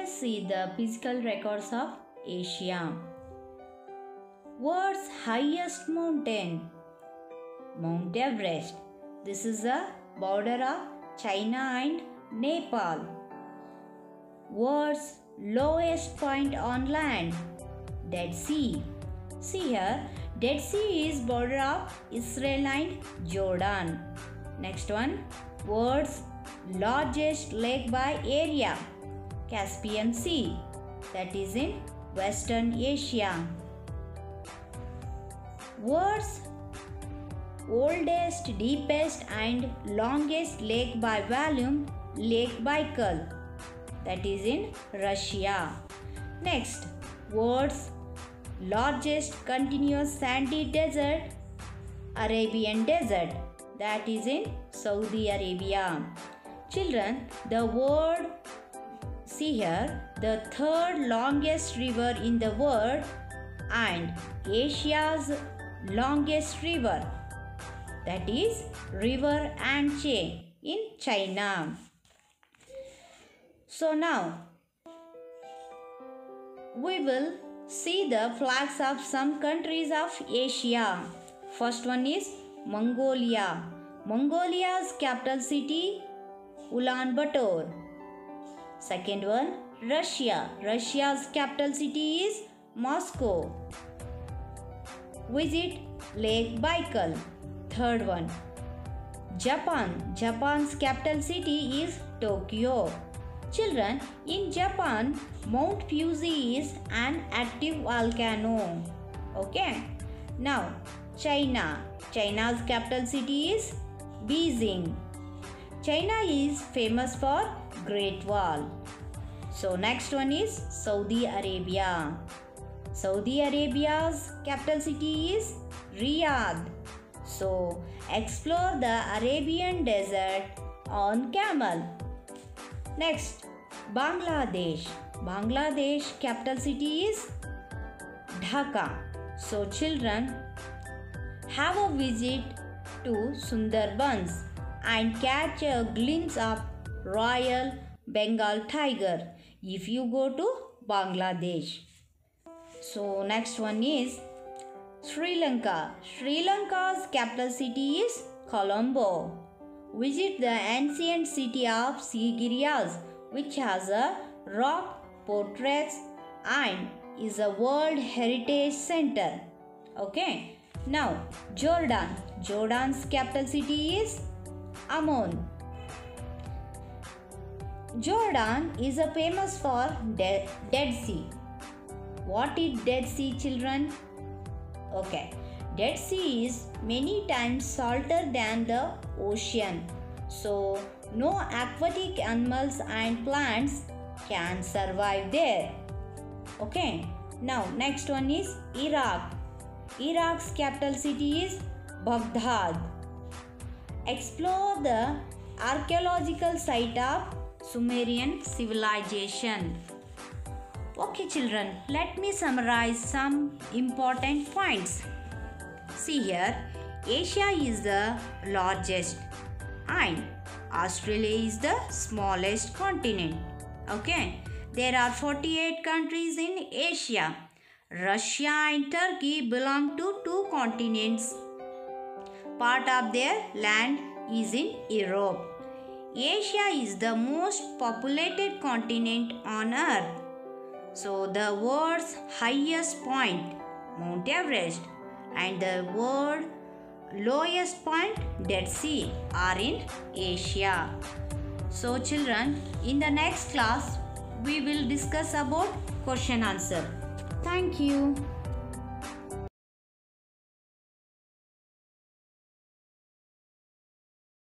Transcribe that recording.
us see the physical records of Asia. World's highest mountain, Mount Everest. This is the border of China and Nepal. World's lowest point on land, Dead Sea. See here, Dead Sea is border of Israel and Jordan. Next one, world's largest lake by area, Caspian Sea. That is in Western Asia. World's oldest, deepest and longest lake by volume, Lake Baikal. That is in Russia. Next, world's largest continuous sandy desert, Arabian Desert. That is in Saudi Arabia. Children, the world, see here, the third longest river in the world and Asia's longest river. That is River Yangtze in China. So now we will see the flags of some countries of Asia. First one is Mongolia. Mongolia's capital city Ulaanbaatar. Second one Russia. Russia's capital city is Moscow. Visit Lake Baikal. Third one Japan. Japan's capital city is Tokyo. Children, in Japan, Mount Fuji is an active volcano. Okay. Now, China. China's capital city is Beijing. China is famous for Great Wall. So, next one is Saudi Arabia. Saudi Arabia's capital city is Riyadh. So, explore the Arabian desert on camel. Next, Bangladesh. Bangladesh capital city is Dhaka. So, children, have a visit to Sundarbans and catch a glimpse of Royal Bengal tiger if you go to Bangladesh. So, next one is Sri Lanka. Sri Lanka's capital city is Colombo. Visit the ancient city of Sigirias, which has a rock portraits and is a World Heritage Center. Okay. Now, Jordan. Jordan's capital city is Amman. Jordan is a famous for De- Dead Sea. What is Dead Sea, children? Okay. Dead Sea is many times salter than the ocean. So, no aquatic animals and plants can survive there. Okay. Now, next one is Iraq. Iraq's capital city is Baghdad. Explore the archaeological site of Sumerian civilization. Okay, children, let me summarize some important points. See here, Asia is the largest and Australia is the smallest continent. Okay, there are 48 countries in Asia. Russia and Turkey belong to two continents. Part of their land is in Europe. Asia is the most populated continent on earth. So, the world's highest point, Mount Everest, and the world's lowest point, Dead Sea, are in Asia. So, children, in the next class, we will discuss about question answer. Thank you.